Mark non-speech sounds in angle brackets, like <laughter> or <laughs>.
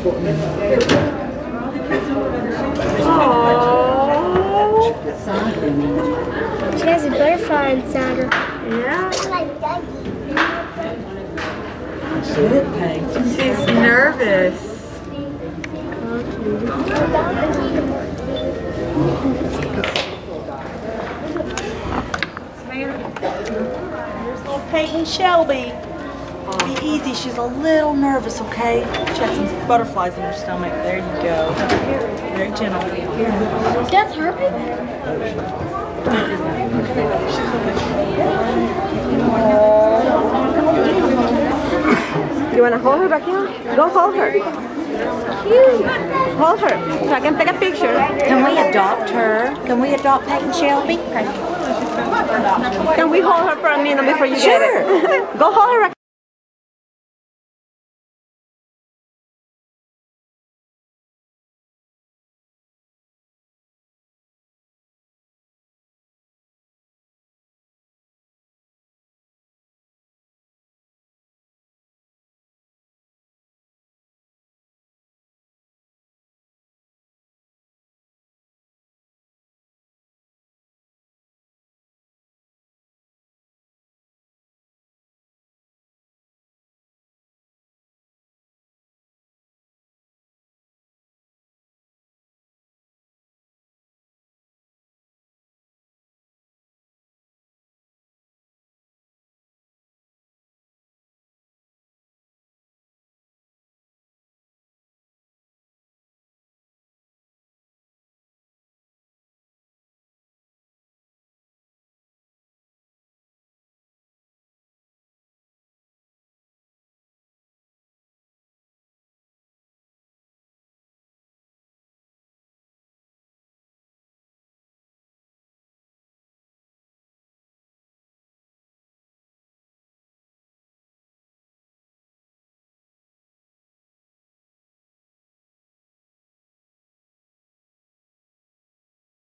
She has a butterfly inside her. Yeah, she's nervous. Here's little Peyton Shelby. Be easy. She's a little nervous, okay? She had some butterflies in her stomach. There you go. Very gentle. That's her baby? You want to hold her back here? Go hold her. Cute. Hold her so I can take a picture. Can we adopt her? Can we adopt Peyton Shelby? Can we hold her for a minute before you Sure. get it? <laughs> Go hold her.